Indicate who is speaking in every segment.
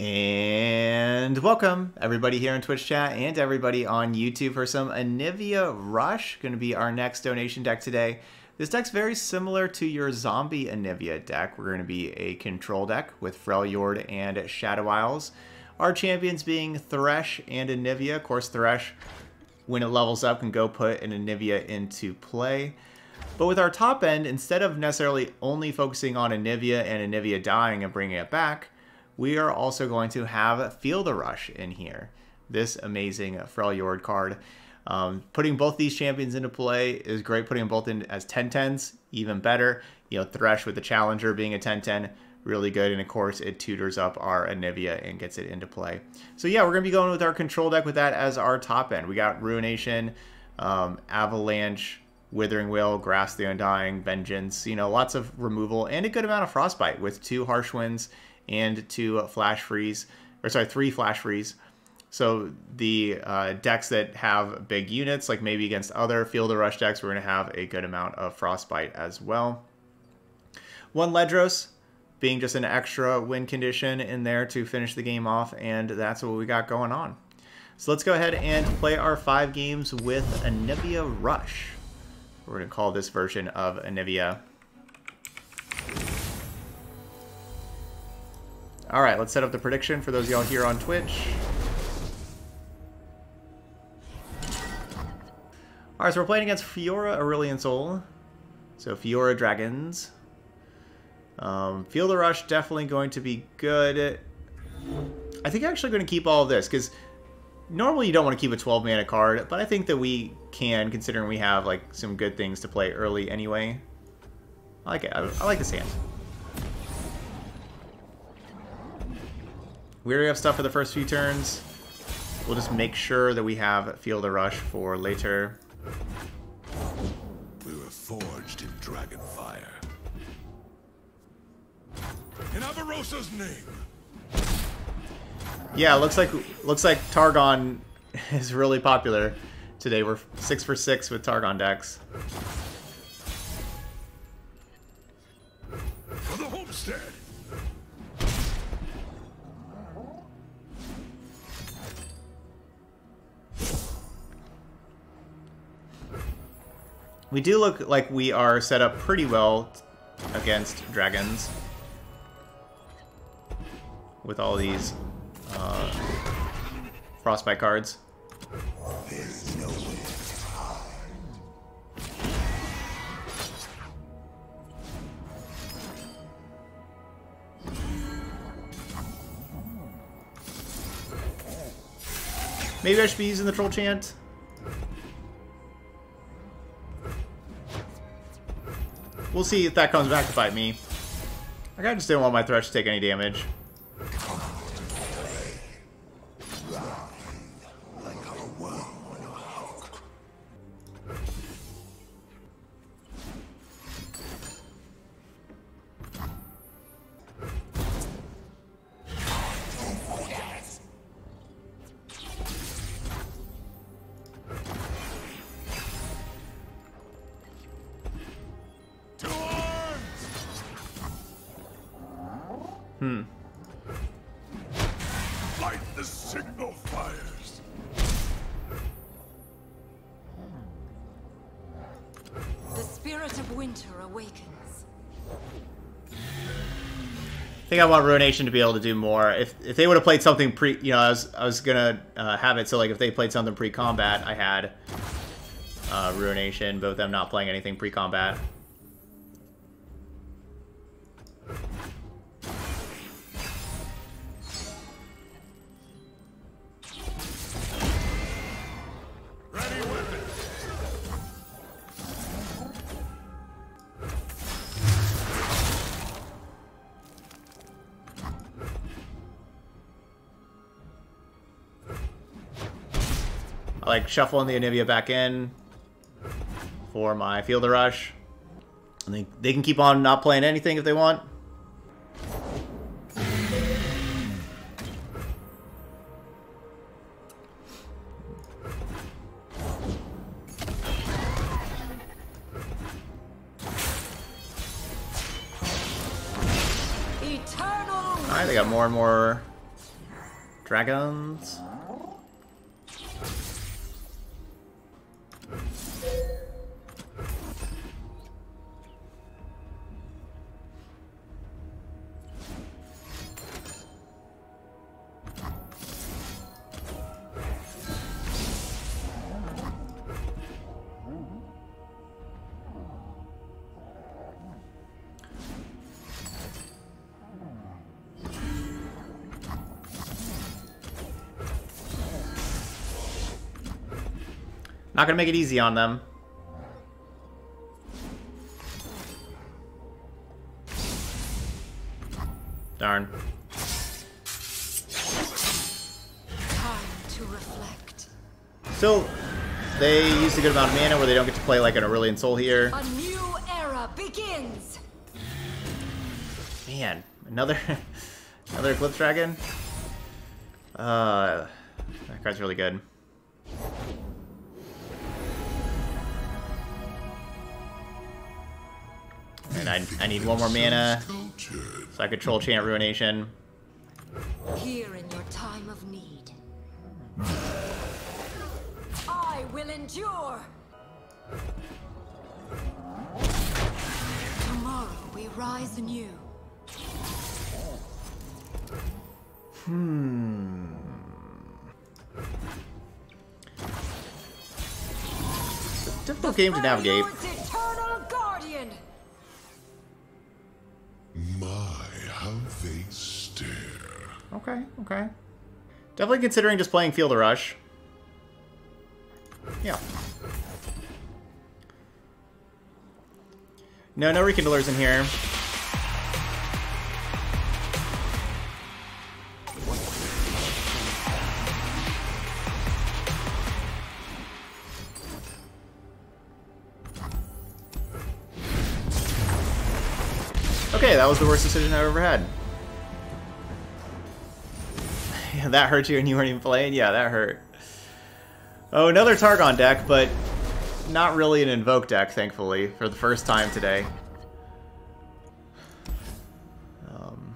Speaker 1: And welcome everybody here in Twitch chat and everybody on YouTube for some Anivia Rush. Going to be our next donation deck today. This deck's very similar to your Zombie Anivia deck. We're going to be a control deck with Freljord and Shadow Isles. Our champions being Thresh and Anivia. Of course, Thresh, when it levels up, can go put an Anivia into play. But with our top end, instead of necessarily only focusing on Anivia and Anivia dying and bringing it back, we are also going to have Feel the Rush in here. This amazing Freljord card. Um, putting both these champions into play is great. Putting them both in as 10-10s, even better. You know, Thresh with the Challenger being a 10-10, really good. And of course, it tutors up our Anivia and gets it into play. So yeah, we're going to be going with our control deck with that as our top end. We got Ruination, um, Avalanche, Withering Wail, Grasp the Undying, Vengeance, you know, lots of removal and a good amount of Frostbite with two Harsh Winds and two flash freeze, or sorry, three flash freeze. So the uh, decks that have big units, like maybe against other Feel the Rush decks, we're going to have a good amount of Frostbite as well. One Ledros being just an extra win condition in there to finish the game off, and that's what we got going on. So let's go ahead and play our five games with Anivia Rush. We're going to call this version of Anivia All right, let's set up the prediction for those y'all here on Twitch. All right, so we're playing against Fiora Aurelion Sol. So Fiora Dragons. Um, Feel the Rush definitely going to be good. I think I'm actually going to keep all of this because normally you don't want to keep a 12 mana card, but I think that we can considering we have like some good things to play early anyway. I like it. I, I like this hand. We already have stuff for the first few turns. We'll just make sure that we have Feel the Rush for later.
Speaker 2: We were forged in Dragonfire. In Avarosa's name.
Speaker 1: Yeah, looks like looks like Targon is really popular today. We're six for six with Targon decks.
Speaker 2: For the homestead.
Speaker 1: We do look like we are set up pretty well against dragons. With all these uh, frostbite cards. Maybe I should be using the troll chant. We'll see if that comes back to bite me. I just didn't want my Thresh to take any damage. I want Ruination to be able to do more. If if they would have played something pre, you know, I was I was gonna uh, have it so like if they played something pre-combat, I had uh, Ruination, but with them not playing anything pre-combat. Shuffling the Anivia back in for my Feel the Rush. And they, they can keep on not playing anything if they want. Alright, they got more and more Dragons. Not gonna make it easy on them. Darn.
Speaker 3: Time to reflect.
Speaker 1: Still, they used a good amount of mana where they don't get to play like an Aurelion Sol here.
Speaker 3: A new era begins.
Speaker 1: Man, another another Eclipse Dragon. Uh, that card's really good. I, need one more mana so I control Chant Ruination.
Speaker 3: Here in your time of need. I will endure. Tomorrow we rise anew. Hmm.
Speaker 1: Difficult game to navigate. Okay, okay. Definitely considering just playing Feel the Rush. Yeah. No, no rekindlers in here. Okay, that was the worst decision I've ever had. That hurt you and you weren't even playing? Yeah, that hurt. Oh, another Targon deck, but not really an Invoke deck, thankfully, for the first time today. Um,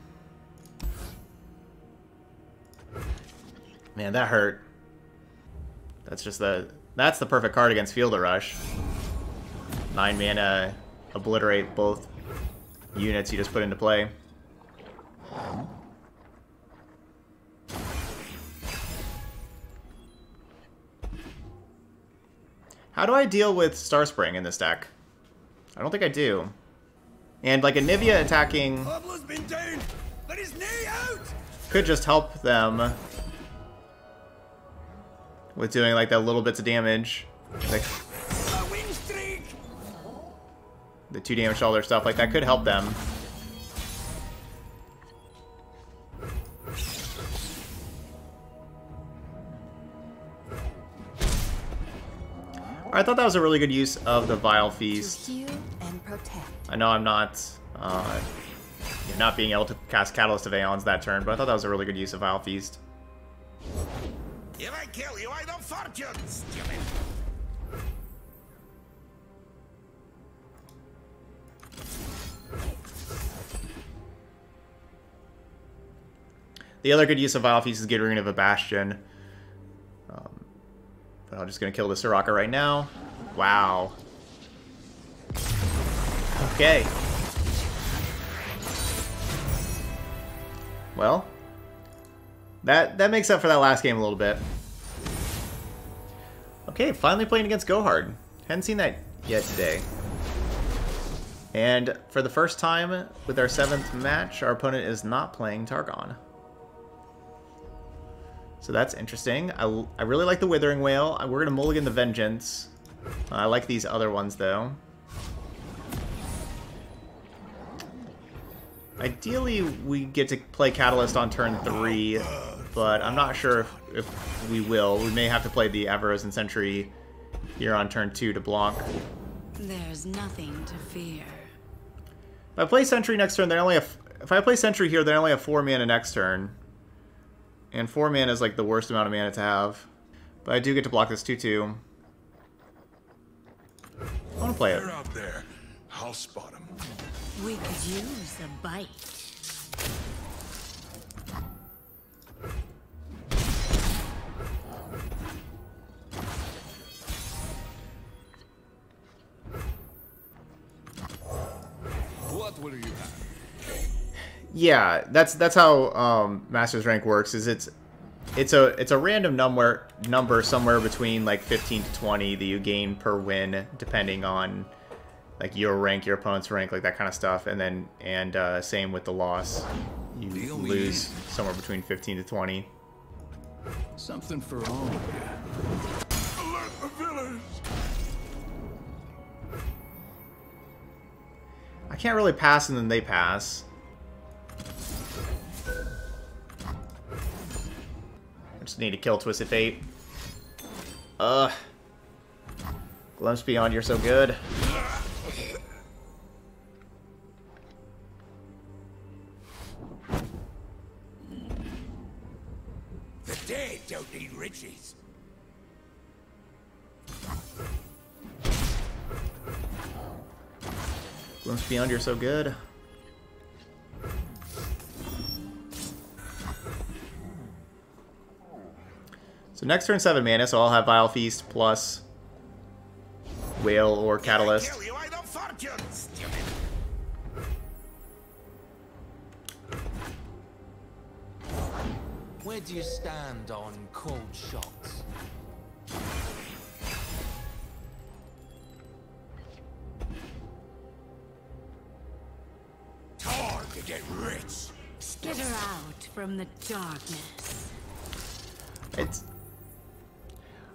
Speaker 1: man, that hurt. That's just the... That's the perfect card against Feel the Rush. Nine mana, obliterate both units you just put into play. How do I deal with Starshaping in this deck? I don't think I do. And like Anivia attacking
Speaker 2: been down, but his knee out.
Speaker 1: could just help them with doing like that little bits of damage. Like
Speaker 2: A
Speaker 1: the two damage to all their stuff, like that could help them. I thought that was a really good use of the Vile Feast.
Speaker 4: To heal and protect.
Speaker 1: I know I'm not uh, not being able to cast Catalyst of Aeons that turn, but I thought that was a really good use of Vile Feast.
Speaker 2: If I kill you, I don't fortune, stupid.
Speaker 1: The other good use of Vile Feast is getting rid of a Bastion. I'm just going to kill the Soraka right now. Wow. Okay. Well, that that makes up for that last game a little bit. Okay, finally playing against Go Hard. Hadn't seen that yet today. And for the first time with our seventh match, our opponent is not playing Targon. So that's interesting. I, I really like the Withering Wail. We're going to mulligan the Vengeance. Uh, I like these other ones, though. Ideally, we get to play Catalyst on turn 3, but I'm not sure if, if we will. We may have to play the Avarosan Sentry here on turn 2 to block.
Speaker 4: There's nothing to fear.
Speaker 1: If I play Sentry next turn, they only have... If I play Sentry here, they only have 4 mana next turn. And 4 mana is like the worst amount of mana to have. But I do get to block this 2-2. I want to play it.
Speaker 2: They're out there. I'll spot him.
Speaker 4: We could use a bite.
Speaker 1: Yeah, that's that's how um, Masters rank works. Is it's it's a it's a random number number somewhere between like 15 to 20 that you gain per win, depending on like your rank, your opponent's rank, like that kind of stuff. And then and uh, same with the loss, you
Speaker 2: Deal
Speaker 1: lose somewhere between 15 to 20.
Speaker 5: Something for all.
Speaker 2: Alert the village!
Speaker 1: I can't really pass and then they pass. I just need to kill Twisted Fate. Ugh. Glimpse Beyond, you're so good.
Speaker 2: The dead don't need riches.
Speaker 1: Glimpse Beyond, you're so good. So next turn 7 mana, so I'll have Vile Feast plus Wail or Catalyst.
Speaker 2: If I kill you, fortune.
Speaker 6: Where do you stand on cold shots?
Speaker 2: Time to get rich.
Speaker 4: Skitter out from the darkness.
Speaker 1: It's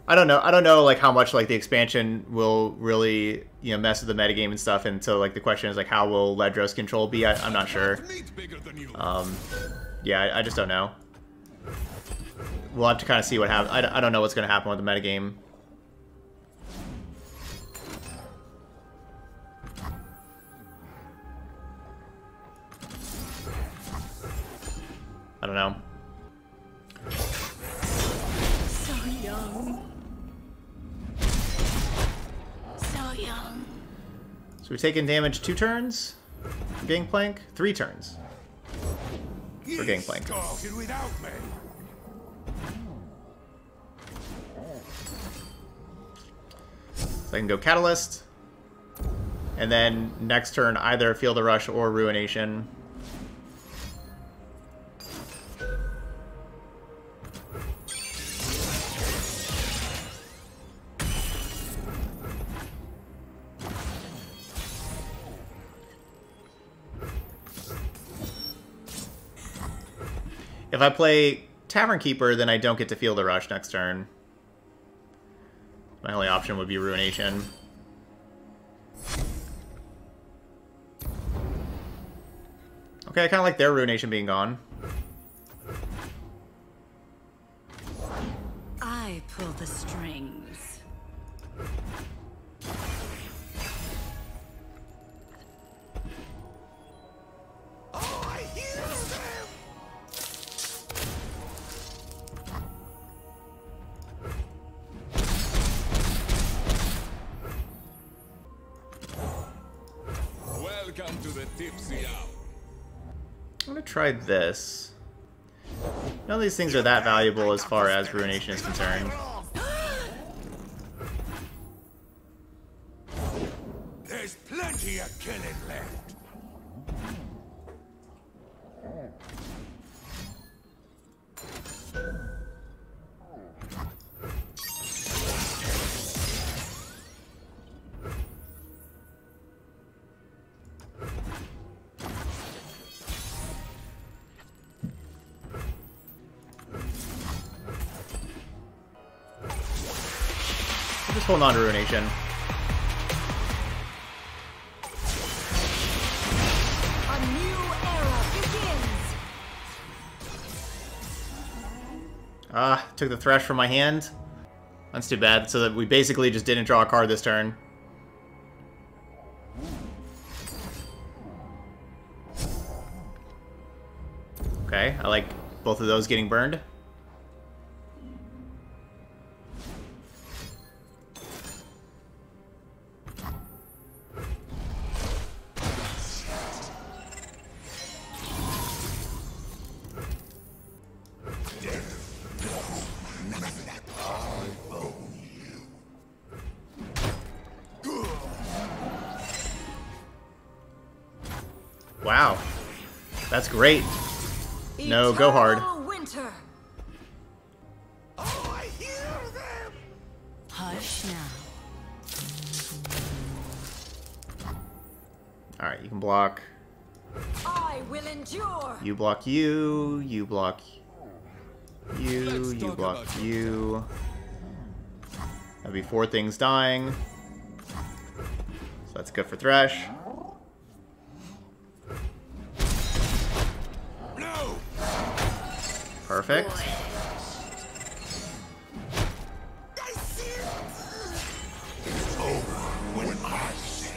Speaker 1: I don't know. I don't know like how much like the expansion will really you know mess with the metagame and stuff. And so like the question is like how will Ledros control be? I, I'm not sure. Um, yeah, I, I just don't know. We'll have to kind of see what happens. I, I don't know what's going to happen with the metagame. I don't know.
Speaker 4: Young. So
Speaker 1: we've taken damage two turns for Gangplank, three turns.
Speaker 2: You
Speaker 1: Gangplank.
Speaker 2: started without me.
Speaker 1: So I can go Catalyst. And then next turn, either Feel the Rush or Ruination. If I play Tavern Keeper, then I don't get to feel the Rush next turn. My only option would be Ruination. Okay, I kind of like their Ruination being gone.
Speaker 4: I pull the strings.
Speaker 1: Try this. None of these things are that valuable as far as Ruination is concerned.
Speaker 3: Era begins.
Speaker 1: Ah, took the Thresh from my hand. That's too bad. So that we basically just didn't draw a card this turn. Okay, I like both of those getting burned. Wow. That's great. No, go hard.
Speaker 3: Winter.
Speaker 2: Oh, I hear them!
Speaker 4: Hush now.
Speaker 1: Alright, you can block.
Speaker 3: I will endure.
Speaker 1: You block you. You block you.
Speaker 5: Let's
Speaker 1: You block you. That'd be four things dying. So that's good for Thresh. Perfect.
Speaker 2: I see it! It's over when I say.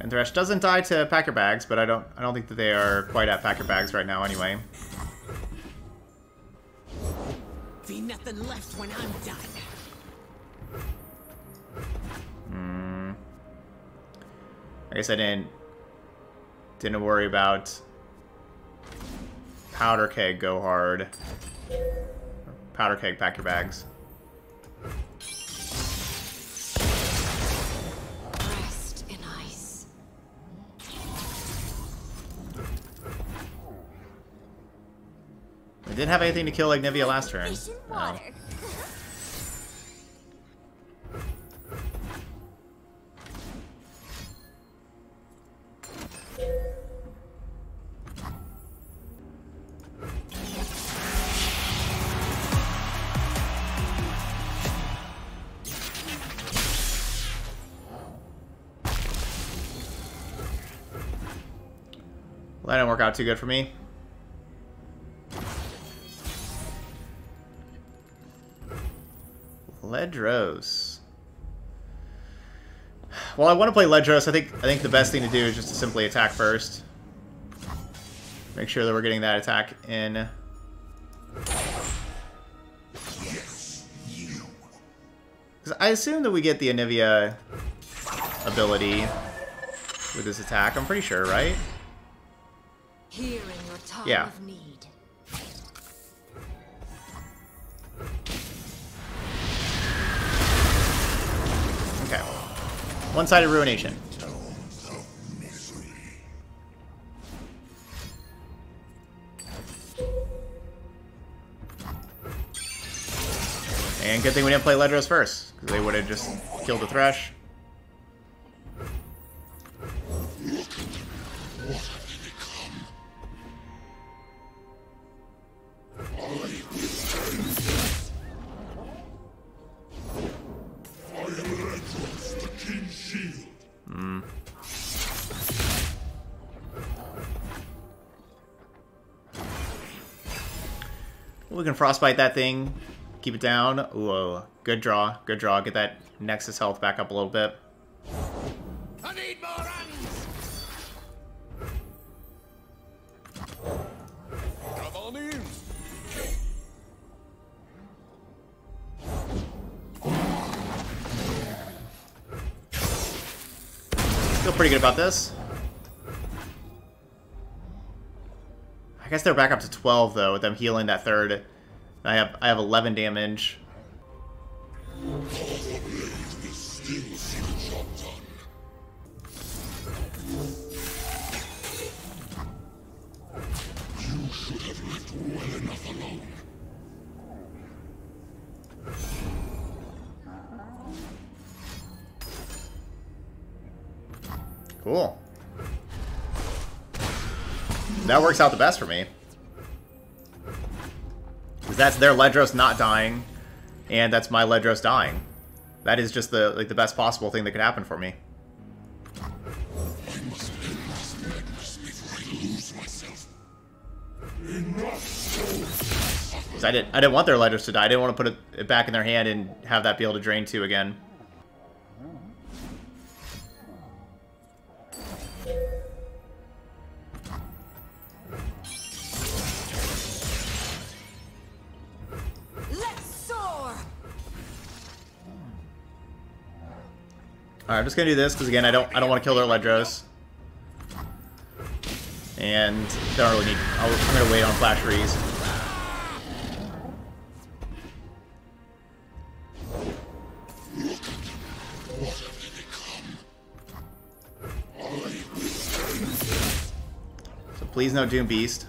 Speaker 1: And Thresh doesn't die to Pack Your Bags, but I don't I don't think that they are quite at Pack Your Bags right now anyway.
Speaker 7: Be nothing left when I'm done. Hmm.
Speaker 1: I guess I didn't didn't worry about powder keg go hard. Powder keg pack your bags.
Speaker 3: Rest in ice.
Speaker 1: We didn't have anything to kill like Nivea last turn. No. Too good for me. Ledros. Well, I want to play Ledros. I think I think the best thing to do is just to simply attack first. Make sure that we're getting that attack in. Because I assume that we get the Anivia ability with this attack. I'm pretty sure, right?
Speaker 3: Here in your time
Speaker 1: Yeah.
Speaker 3: of need.
Speaker 1: Okay. One-sided ruination. And good thing we didn't play Ledros first, because they would have just killed the Thresh. Can frostbite that thing, keep it down. Ooh, good draw, good draw. Get that Nexus health back up a little bit.
Speaker 2: I need more hands!
Speaker 5: Come on in.
Speaker 1: Feel pretty good about this. I guess they're back up to 12 though, with them healing that third. I have I have 11 damage. Cool. That works out the best for me. That's their Ledros not dying, and that's my Ledros dying. That is just the like the best possible thing that could happen for me. I didn't I didn't want their Ledros to die. I didn't want to put it, it back in their hand and have that be able to drain two again. Alright, I'm just gonna do this, because again, I don't I don't want to kill their Ledros. And I don't really need... i am gonna wait on Flash Freeze. So please no Doom Beast.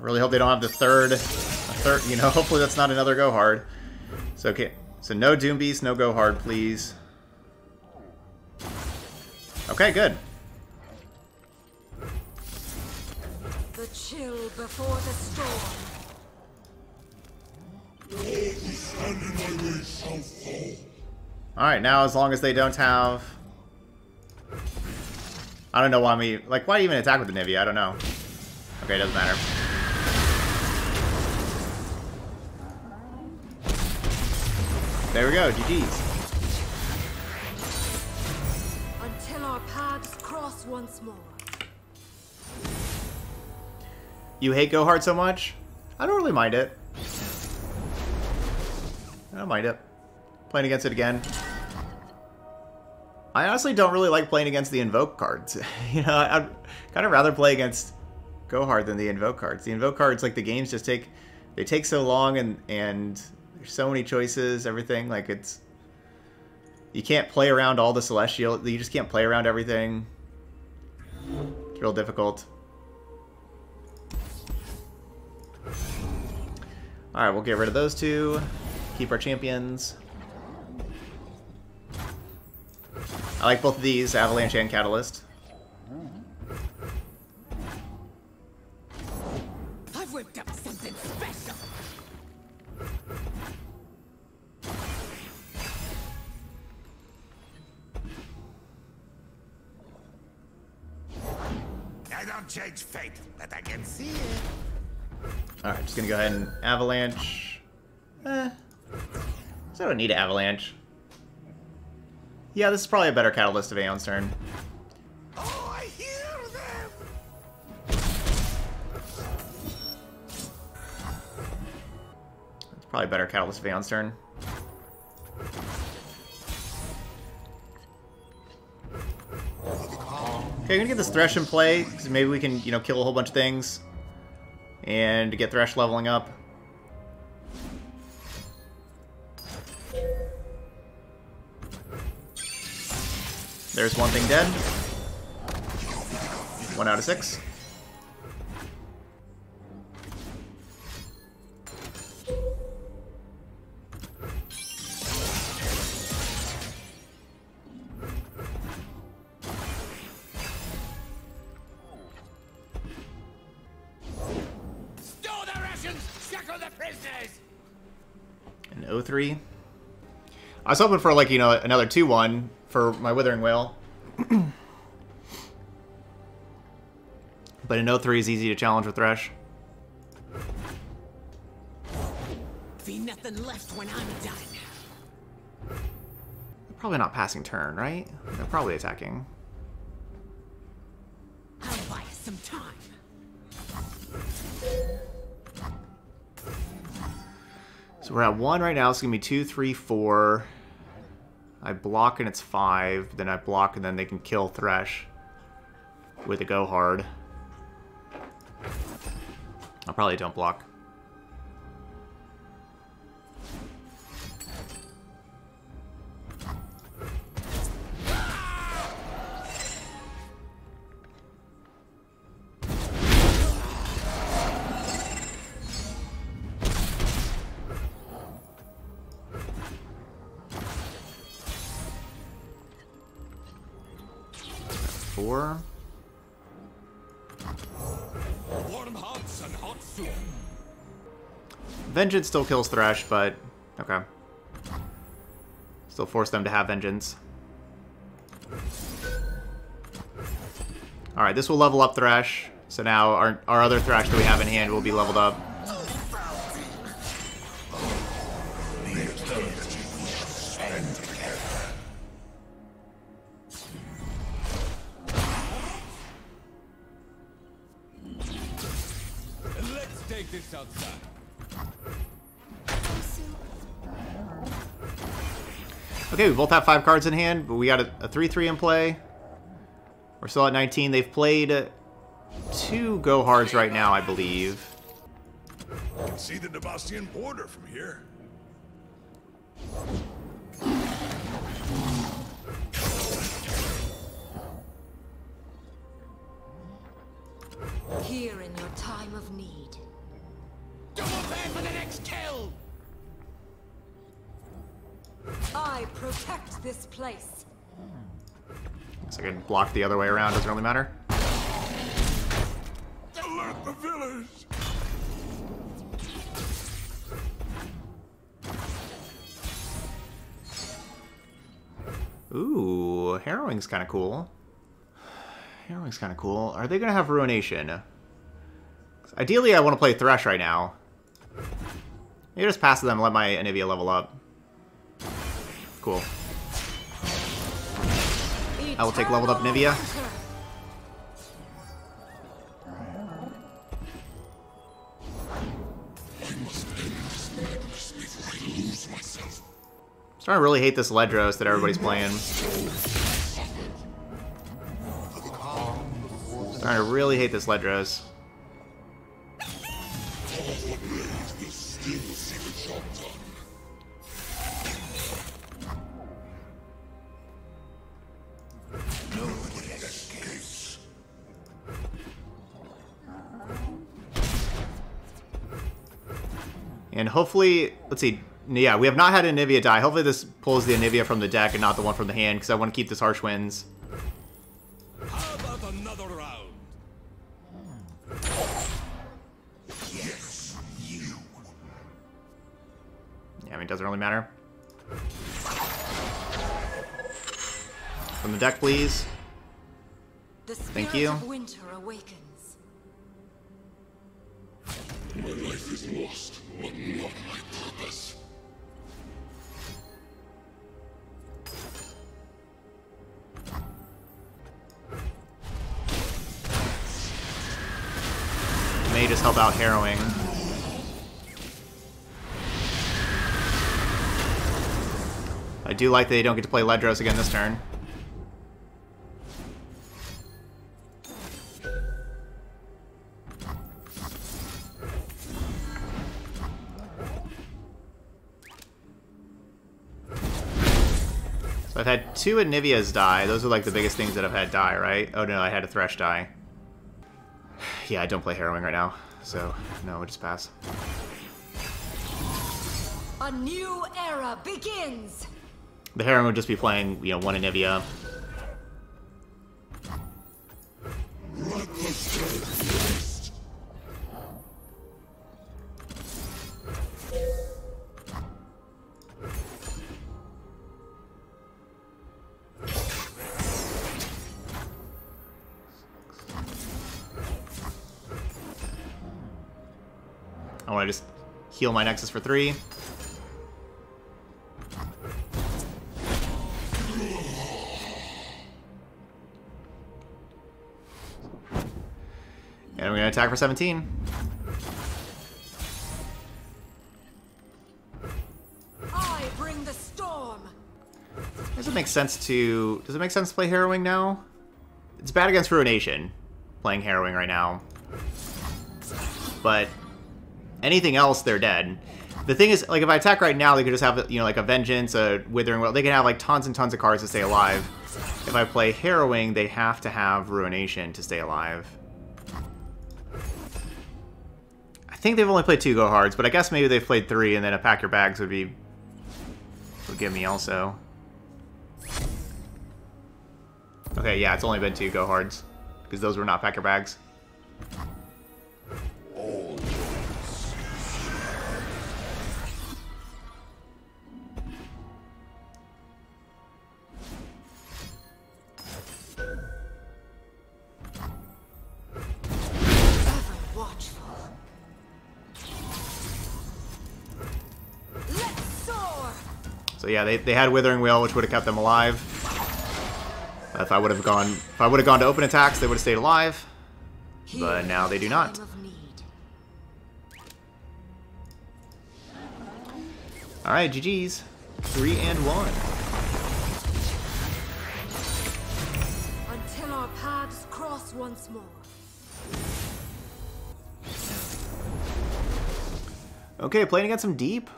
Speaker 1: I really hope they don't have the third, a third, you know, hopefully that's not another go hard. So, okay, so no Doom Beast, no go hard, please. Okay, good.
Speaker 3: The chill before the storm.
Speaker 1: Alright, now as long as they don't have... I don't know why me... Like, why even attack with the Nivea? I don't know. Okay, it doesn't matter. There we go, GG's.
Speaker 3: Until our paths cross once more.
Speaker 1: You hate Go Hard so much? I don't really mind it. I don't mind it. Playing against it again. I honestly don't really like playing against the Invoke cards. you know, I'd kind of rather play against Go Hard than the Invoke cards. The Invoke cards, like, the games just take... They take so long and, and there's so many choices, everything. Like, it's... You can't play around all the Celestial... You just can't play around everything. It's real difficult. Alright, we'll get rid of those two. Keep our champions. I like both of these, Avalanche and Catalyst.
Speaker 2: Don't change fate, but I can see it.
Speaker 1: Alright, just gonna go ahead and Avalanche. Eh. So I don't need Avalanche. Yeah, this is probably a better Catalyst of Aeon's turn.
Speaker 2: Oh, I hear them!
Speaker 1: It's probably a better Catalyst of Aeon's turn. Okay, I'm gonna get this Thresh in play, because maybe we can, you know, kill a whole bunch of things. And get Thresh leveling up. There's one thing dead. One out of six. I was hoping for, like, you know, another 2-1 for my Withering Wail. but an 0-3 is easy to challenge with Thresh.
Speaker 7: Be nothing left when I'm done.
Speaker 1: Probably not passing turn, right? They're probably attacking.
Speaker 7: I'll buy some time.
Speaker 1: So we're at 1 right now. It's going to be two, three, four. I block and it's 5. Then I block and then they can kill Thresh with a Go Hard. I probably don't block. Vengeance still kills Thresh, but okay. Still force them to have Vengeance. Alright, this will level up Thresh. So now our, our other Thresh that we have in hand will be leveled up.
Speaker 5: Let's take this outside.
Speaker 1: Okay, we both have five cards in hand, but we got a 3-3 in play. We're still at 19. They've played two Go Hards right now, I believe.
Speaker 2: can see the Debastian border from here.
Speaker 3: Here in your time of need.
Speaker 7: Double prepare for the next kill!
Speaker 3: I protect this place.
Speaker 1: So I can block the other way around, doesn't really matter.
Speaker 2: Alert the village!
Speaker 1: Ooh, Harrowing's kind of cool. Harrowing's kind of cool. Are they going to have Ruination? Ideally, I want to play Thresh right now. Maybe just pass them and let my Anivia level up. Cool. I will take leveled up Nivea. to really hate this Ledros that everybody's playing. To really hate this Ledros. Hopefully, let's see. Yeah, we have not had Anivia die. Hopefully this pulls the Anivia from the deck and not the one from the hand, because I want to keep this Harsh Winds.
Speaker 5: How about another round?
Speaker 1: Yeah, I mean, it doesn't really matter. From the deck, please.
Speaker 3: The
Speaker 1: Thank you.
Speaker 3: of winter awakens.
Speaker 1: May just help out Harrowing. I do like that they don't get to play Ledros again this turn. I've had two Anivias die. Those are like the biggest things that I've had die, right? Oh no, I had a Thresh die. Yeah, I don't play Harrowing right now, so no, we'll just pass.
Speaker 3: A new era begins.
Speaker 1: The Harrowing would just be playing, you know, one Anivia. Heal my Nexus for three. And we're going to attack for 17.
Speaker 3: I bring the storm.
Speaker 1: Does it make sense to... Does it make sense to play Harrowing now? It's bad against Ruination, playing Harrowing right now. But anything else, they're dead. The thing is, like, if I attack right now, they could just have, you know, like a Vengeance, a Withering Wail. They can have, like, tons and tons of cards to stay alive. If I play Harrowing, they have to have Ruination to stay alive. I think they've only played two Go Hards, but I guess maybe they've played three, and then a Pack Your Bags would be... would give me also. Okay, yeah, it's only been two Go Hards. Because those were not Pack Your Bags. So yeah, they, they had Withering Wail, which would have kept them alive. Uh, if I would have gone if I would have gone to open attacks, they would have stayed alive. But now they do not.
Speaker 3: need.
Speaker 1: Alright, GG's. Three and one.
Speaker 3: Until our paths cross once more.
Speaker 1: Okay, playing against some deep.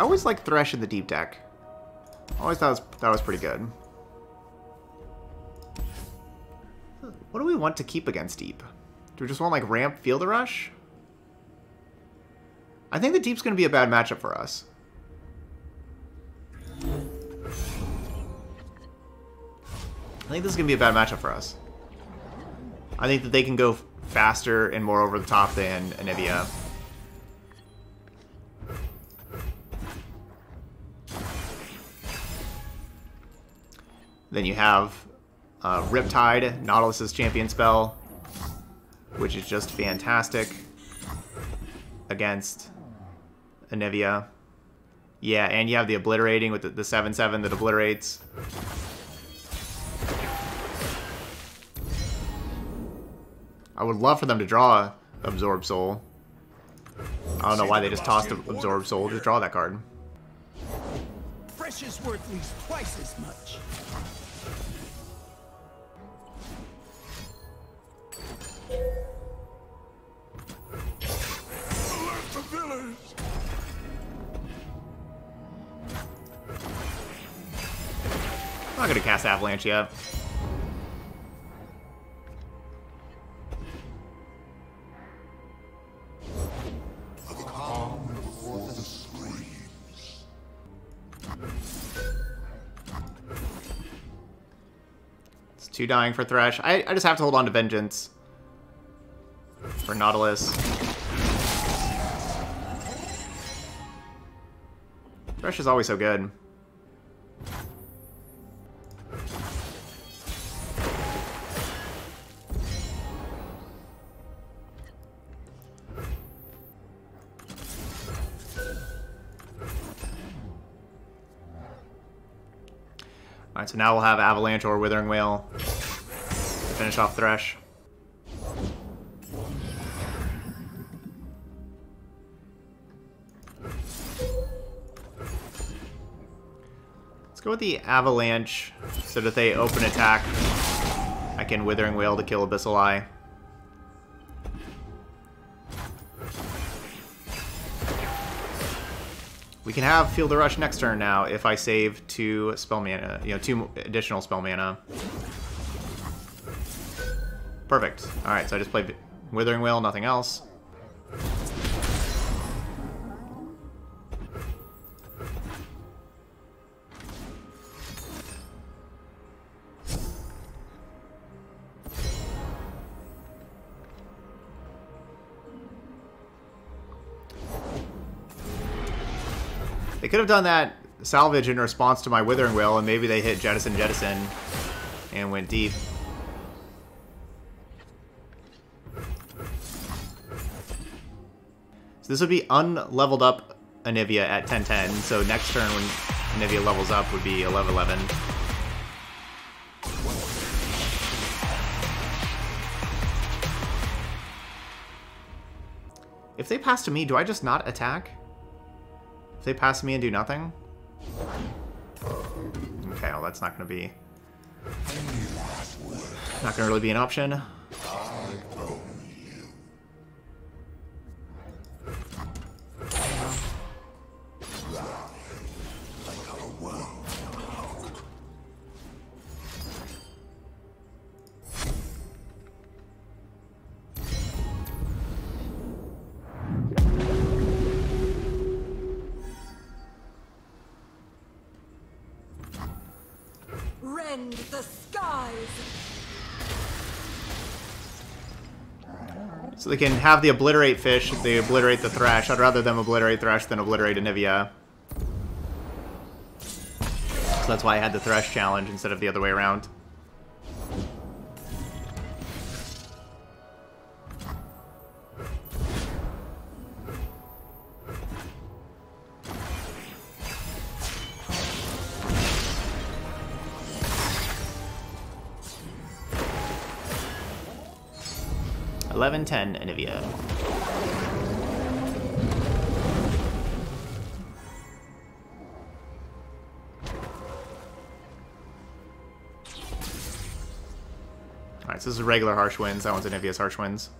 Speaker 1: I always like Thresh in the deep deck. Always thought was, that was pretty good. What do we want to keep against deep? Do we just want like ramp Feel the Rush? I think the deep's going to be a bad matchup for us. I think this is going to be a bad matchup for us. I think that they can go faster and more over the top than Anivia. Then you have uh, Riptide, Nautilus's champion spell, which is just fantastic against Anivia. Yeah, and you have the Obliterating with the 7-7 that obliterates. I would love for them to draw Absorb Soul. I don't know why they just tossed Absorb Soul. Just draw that card.
Speaker 7: Thresh is worth at least twice as much.
Speaker 1: I'm gonna cast Avalanche yet. It's two dying for Thresh. I, I just have to hold on to Vengeance. For Nautilus. Thresh is always so good. So now we'll have Avalanche or Withering Wail to finish off Thresh. Let's go with the Avalanche so that they open attack. I can Withering Wail to kill Abyssal Eye. We can have Feel the Rush next turn now if I save two spell mana, you know, two additional spell mana. Perfect. Alright, so I just played Withering Wail, nothing else. They could have done that salvage in response to my Withering Wail, and maybe they hit Jettison Jettison and went deep. So this would be unleveled up Anivia at 1010, so next turn when Anivia levels up would be 1111. If they pass to me, do I just not attack? If they pass me and do nothing? Okay, well that's not going to be... Not going to really be an option. They can have the Obliterate fish, if they obliterate the Thresh. I'd rather them obliterate Thresh than obliterate Anivia. So that's why I had the Thresh challenge instead of the other way around. Ten, Anivia. Alright, so this is regular Harsh Winds. That one's Anivia's Harsh Winds.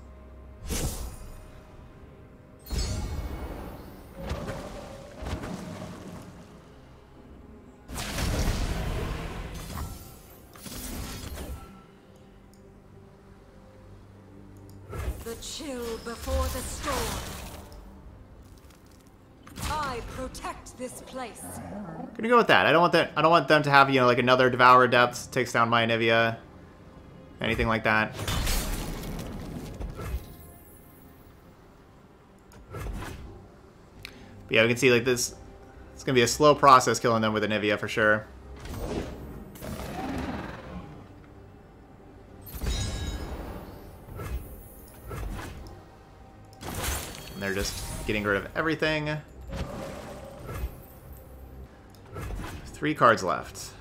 Speaker 1: Gonna go with that. I don't want that. I don't want them to have you know like another Devourer Depths takes down my Anivia, anything like that. But yeah, we can see like this. It's gonna be a slow process killing them with Anivia for sure. And they're just getting rid of everything. Three cards left.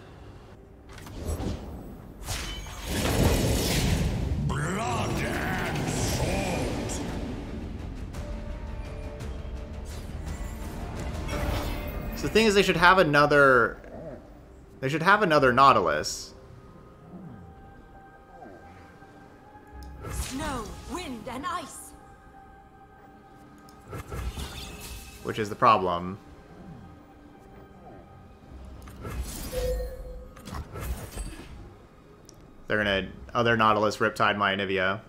Speaker 2: Blood and swords.
Speaker 1: So the thing is, they should have another. They should have another Nautilus.
Speaker 3: Snow, wind, and ice.
Speaker 1: which is the problem. They're gonna oh, other Nautilus Riptide my Anivia.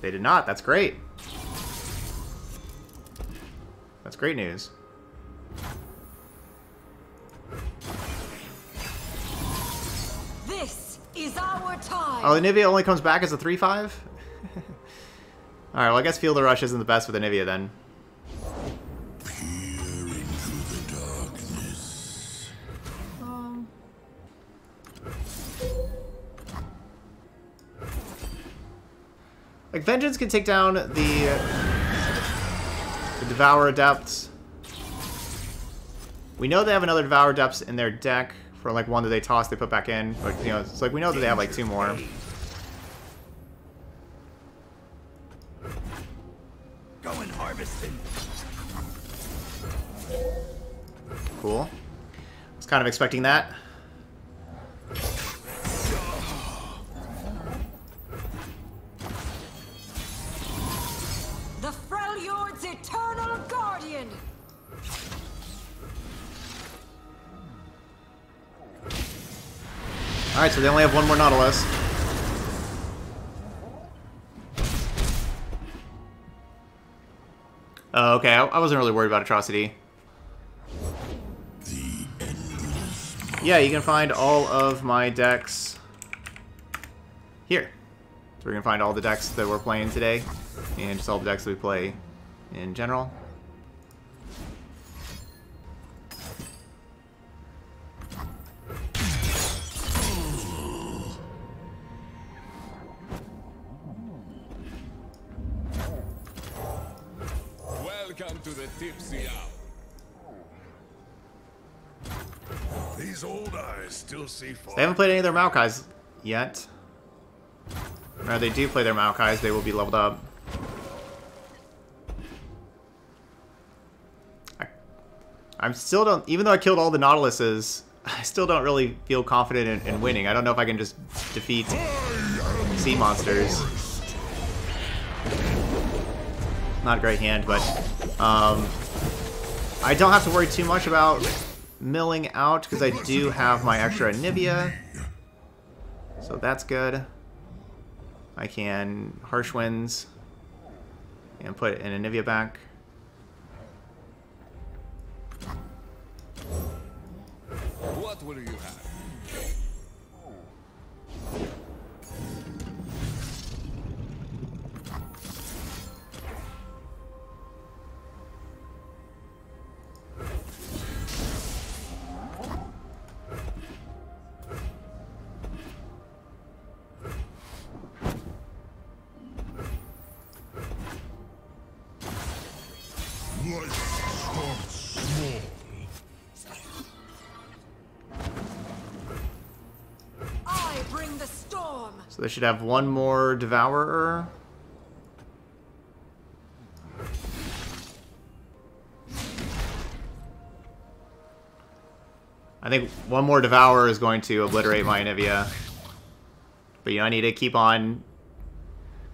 Speaker 1: They did not. That's great. That's great news.
Speaker 3: This is our time.
Speaker 1: Oh, Anivia only comes back as a 3-5? Alright, well I guess Feel the Rush isn't the best with Anivia then. Like, Vengeance can take down the, the Devourer Depths. We know they have another Devourer Depths in their deck for, like, one that they toss, they put back in. But, you know, it's like, we know that they have, like, two more.
Speaker 2: Going harvesting.
Speaker 1: Cool. I Was kind of expecting that. Alright, so they only have one more Nautilus. Oh, okay. I, I wasn't really worried about Atrocity. Yeah, you can find all of my decks here. So we're going to find all the decks that we're playing today, and just all the decks that we play in general.
Speaker 2: See.
Speaker 1: They haven't played any of their Maokais yet. Or they do play their Maokais, they will be leveled up. I, I'm still don't, even though I killed all the Nautiluses, I still don't really feel confident in, in winning. I don't know if I can just defeat sea monsters. Not a great hand, but um, I don't have to worry too much about milling out because I do have my extra Anivia. So that's good. I can Harsh Winds and put an Anivia back.
Speaker 5: What will you have?
Speaker 1: They should have one more Devourer. I think one more Devourer is going to obliterate my Anivia. But you know, I need to keep on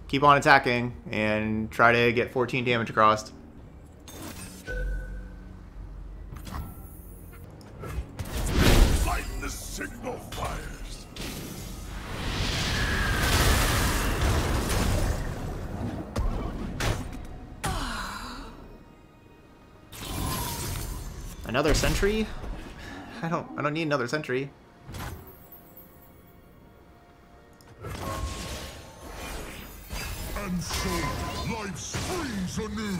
Speaker 1: keep on attacking and try to get 14 damage across. Another sentry? I don't I don't need another sentry.
Speaker 8: And so, life springs anew.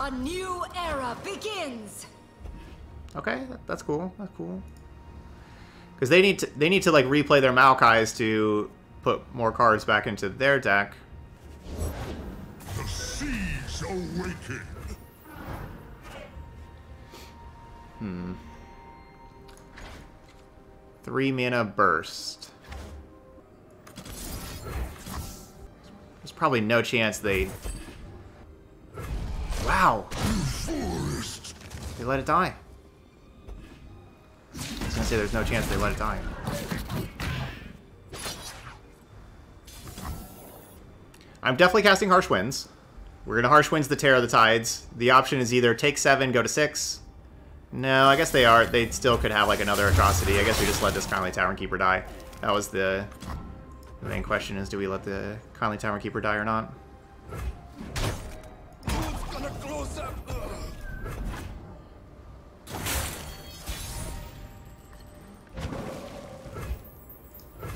Speaker 3: A new era begins!
Speaker 1: Okay, that's cool. That's cool. Because they need to they need to like replay their Maokai's to put more cards back into their deck.
Speaker 8: The seas awaken. Hmm.
Speaker 1: Three mana burst. There's probably no chance they. Wow, they let it die. I was gonna say there's no chance they let it die. I'm definitely casting Harsh Winds. We're gonna Harsh Winds the Terror of the Tides. The option is either take seven, go to six. No, I guess they are. They still could have like another atrocity. I guess we just let this Conley Tavern Keeper die. That was the, the main question: is do we let the Conley Tavern Keeper die or not?
Speaker 5: Who's gonna close up? Ugh.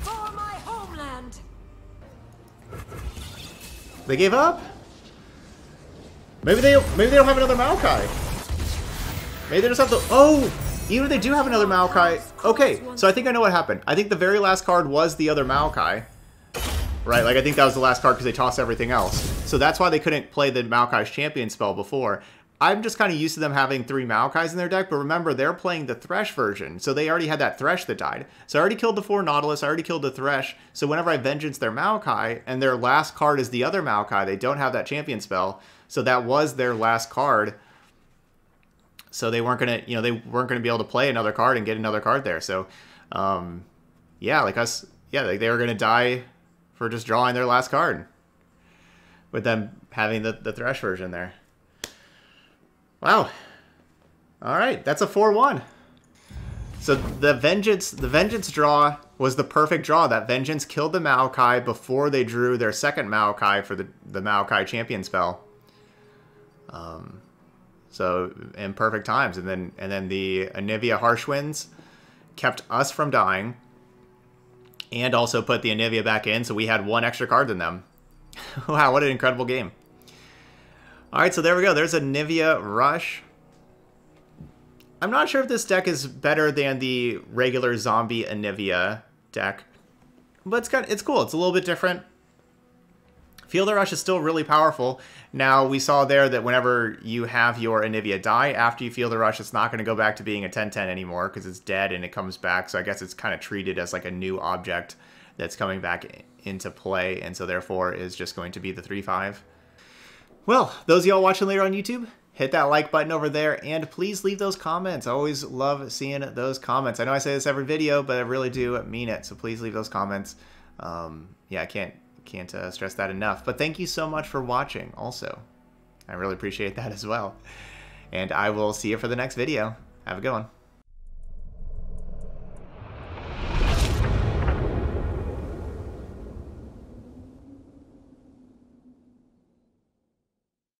Speaker 3: For my homeland!
Speaker 1: They gave up. Maybe they maybe they don't have another Maokai. Maybe they just have to. Oh, even if they do have another Maokai. Okay, so I think I know what happened. I think the very last card was the other Maokai. Right, like I think that was the last card because they tossed everything else. So that's why they couldn't play the Maokai's champion spell before. I'm just kind of used to them having three Maokais in their deck, but remember, they're playing the Thresh version. So they already had that Thresh that died. So I already killed the four Nautilus, I already killed the Thresh. So whenever I Vengeance their Maokai, and their last card is the other Maokai, they don't have that champion spell. So that was their last card. So they weren't gonna, you know, they weren't gonna be able to play another card and get another card there. So, um, yeah, like us, yeah, like they were gonna die for just drawing their last card with them having the, the Thresh version there. Wow. All right, that's a 4-1. So the Vengeance the Vengeance draw was the perfect draw. That Vengeance killed the Maokai before they drew their second Maokai for the, the Maokai champion spell. Um, so in perfect times. And then and then the Anivia Harsh Winds kept us from dying. And also put the Anivia back in, so we had one extra card than them. wow, what an incredible game. Alright, so there we go. There's Anivia Rush. I'm not sure if this deck is better than the regular zombie Anivia deck. But it's kind of, it's cool. It's a little bit different. Feel the Rush is still really powerful. Now, we saw there that whenever you have your Anivia die, after you Feel the Rush, it's not going to go back to being a 10-10 anymore because it's dead and it comes back. So I guess it's kind of treated as like a new object that's coming back into play. And so therefore is just going to be the 3-5. Well, those of y'all watching later on YouTube, hit that like button over there and please leave those comments. I always love seeing those comments. I know I say this every video, but I really do mean it. So please leave those comments. Um, yeah, I can't can't uh, stress that enough. But thank you so much for watching also. I really appreciate that as well. And I will see you for the next video. Have a good one.